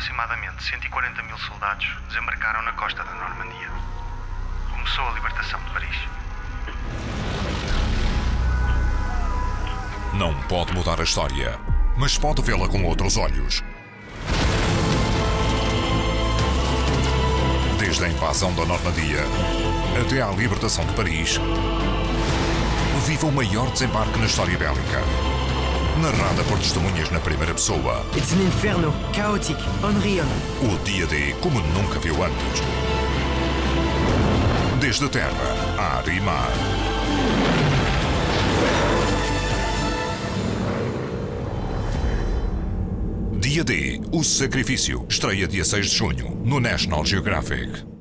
aproximadamente 140 mil soldados desembarcaram na costa da Normandia. Começou a libertação de Paris. Não pode mudar a história, mas pode vê-la com outros olhos. Desde a invasão da Normandia até à libertação de Paris, viva o maior desembarque na história bélica. Narrada por testemunhas na primeira pessoa. It's an inferno, chaotic, unreal. O dia D como nunca viu antes. Desde a terra, ar e mar. Dia D, o sacrifício. Estreia dia 6 de junho, no National Geographic.